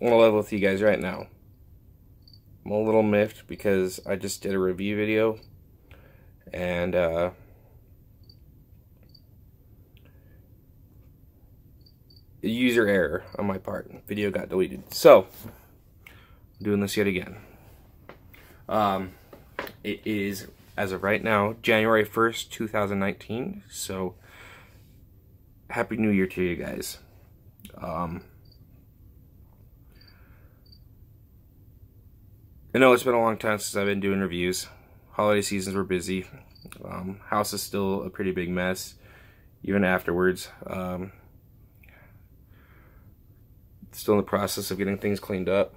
I'm gonna level with you guys right now. I'm a little miffed because I just did a review video and uh, user error on my part. Video got deleted. So, I'm doing this yet again. Um, it is, as of right now, January 1st, 2019. So, Happy New Year to you guys. Um, I know it's been a long time since I've been doing reviews. Holiday seasons were busy. Um, house is still a pretty big mess, even afterwards. Um, still in the process of getting things cleaned up.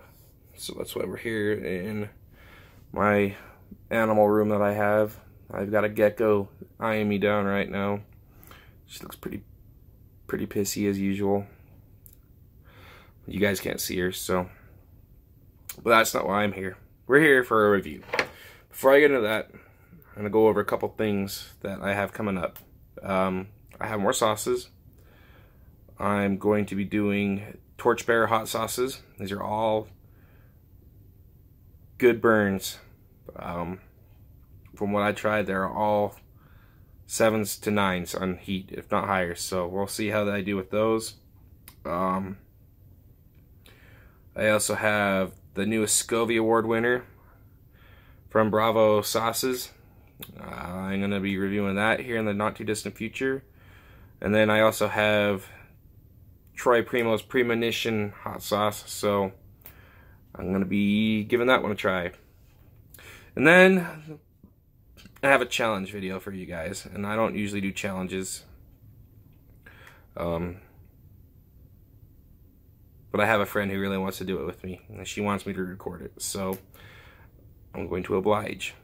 So that's why we're here in my animal room that I have. I've got a gecko eyeing me down right now. She looks pretty, pretty pissy as usual. You guys can't see her, so. But that's not why I'm here. We're here for a review. Before I get into that, I'm going to go over a couple things that I have coming up. Um, I have more sauces. I'm going to be doing Torchbearer hot sauces. These are all good burns. Um, from what I tried, they're all sevens to nines on heat, if not higher. So we'll see how I do with those. Um, I also have the newest Scovie Award winner from Bravo Sauces. Uh, I'm going to be reviewing that here in the not too distant future. And then I also have Troy Primo's Premonition hot sauce. So I'm going to be giving that one a try. And then I have a challenge video for you guys. And I don't usually do challenges. Um, but I have a friend who really wants to do it with me. And she wants me to record it. So I'm going to oblige.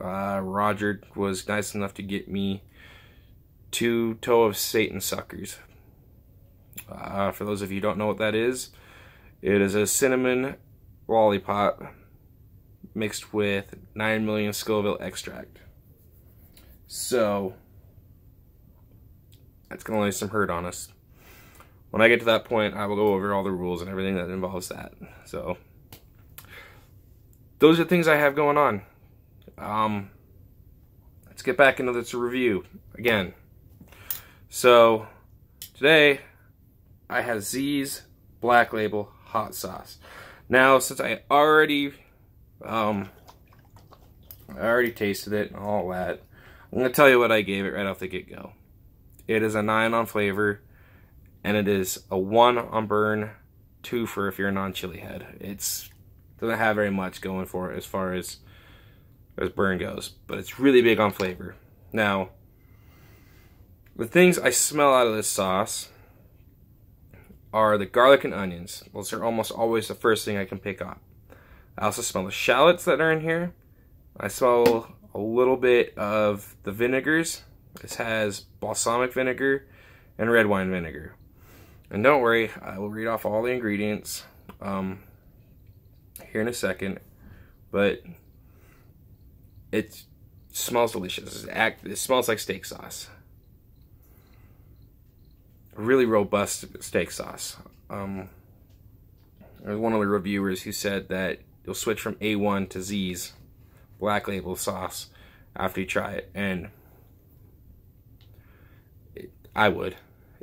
Uh, Roger was nice enough to get me two Toe of Satan suckers. Uh, for those of you don't know what that is, it is a cinnamon lollipop mixed with 9 million Scoville extract. So, that's going to lay some hurt on us. When I get to that point, I will go over all the rules and everything that involves that. So, those are things I have going on. Um, let's get back into this review again. So, today I have Z's Black Label Hot Sauce. Now, since I already, um, I already tasted it and all that, I'm going to tell you what I gave it right off the get-go. It is a 9 on flavor, and it is a 1 on burn, 2 for if you're a non-chili head. It's doesn't have very much going for it as far as as burn goes, but it's really big on flavor. Now, the things I smell out of this sauce are the garlic and onions. Those are almost always the first thing I can pick up. I also smell the shallots that are in here. I smell a little bit of the vinegars. This has balsamic vinegar and red wine vinegar. And don't worry, I will read off all the ingredients um, here in a second. But it smells delicious. It smells like steak sauce really robust steak sauce. Um, there's one of the reviewers who said that you'll switch from A1 to Z's black label sauce after you try it, and it, I would.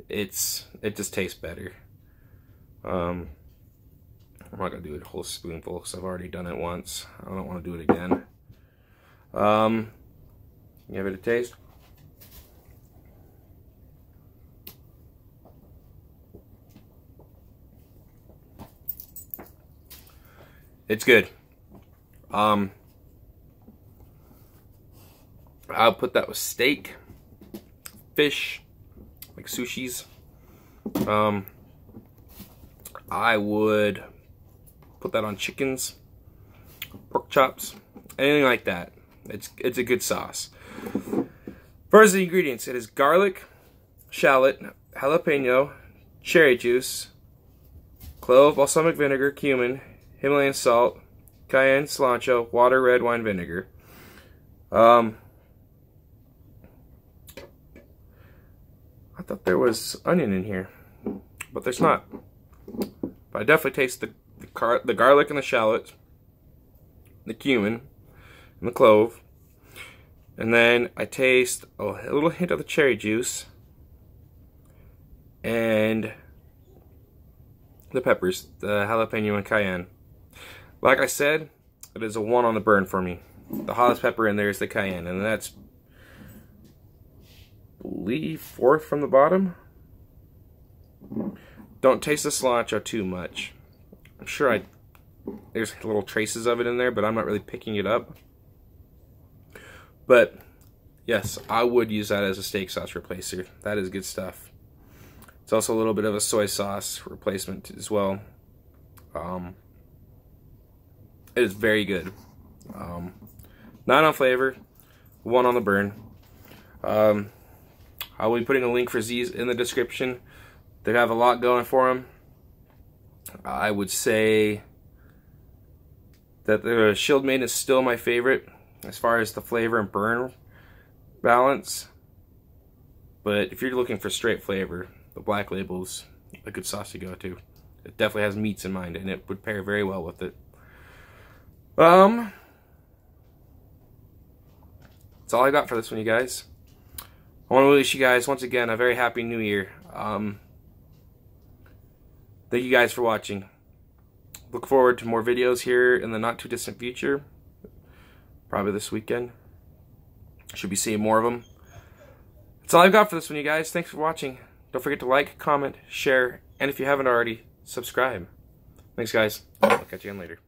It's it just tastes better. Um, I'm not gonna do a whole spoonful because I've already done it once. I don't want to do it again. Um, give it a taste. It's good. Um, I'll put that with steak, fish, like sushis. Um, I would put that on chickens, pork chops, anything like that. It's it's a good sauce. First, the ingredients: it is garlic, shallot, jalapeno, cherry juice, clove, balsamic vinegar, cumin, Himalayan salt, cayenne, cilantro, water, red wine vinegar. Um, I thought there was onion in here, but there's not. But I definitely taste the the, car the garlic and the shallots, the cumin, and the clove. And then I taste a little hint of the cherry juice and the peppers, the jalapeno and cayenne. Like I said, it is a one on the burn for me. The hottest pepper in there is the cayenne, and that's believe fourth from the bottom. Don't taste the cilantro too much. I'm sure I there's little traces of it in there, but I'm not really picking it up. But yes, I would use that as a steak sauce replacer. That is good stuff. It's also a little bit of a soy sauce replacement as well. Um, it is very good. Um, nine on flavor, one on the burn. Um, I will be putting a link for Z's in the description. They have a lot going for them. I would say that the Shield Maiden is still my favorite as far as the flavor and burn balance. But if you're looking for straight flavor, the Black Label's a good sauce to go to. It definitely has meats in mind, and it would pair very well with it. Um, that's all I got for this one, you guys. I want to wish you guys, once again, a very happy new year. Um, thank you guys for watching. Look forward to more videos here in the not too distant future. Probably this weekend. Should be seeing more of them. That's all I've got for this one, you guys. Thanks for watching. Don't forget to like, comment, share, and if you haven't already, subscribe. Thanks, guys. I'll catch you again later.